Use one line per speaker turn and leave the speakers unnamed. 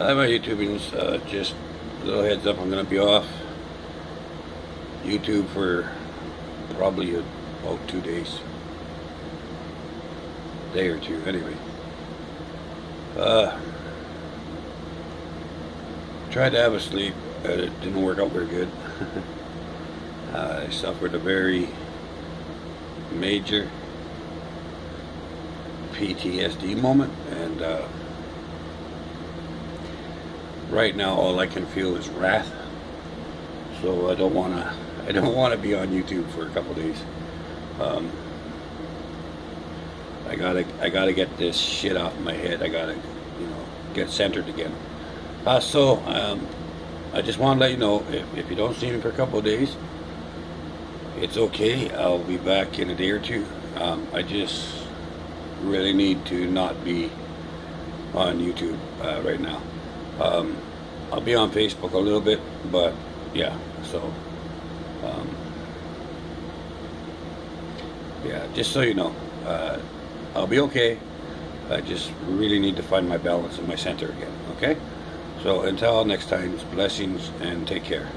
Hi, my YouTubers. Uh, just a little heads up, I'm going to be off YouTube for probably about two days. Day or two, anyway. Uh, tried to have a sleep, but it didn't work out very good. I suffered a very major PTSD moment, and uh, right now all I can feel is wrath. So I don't want to. I don't want to be on YouTube for a couple days. Um, I gotta. I gotta get this shit off my head. I gotta, you know, get centered again. Uh, so um, I just want to let you know if, if you don't see me for a couple of days, it's okay. I'll be back in a day or two. Um, I just really need to not be on YouTube uh, right now. Um, I'll be on Facebook a little bit, but yeah, so um, yeah, just so you know, uh, I'll be okay. I just really need to find my balance and my center again, okay? So until next time, blessings and take care.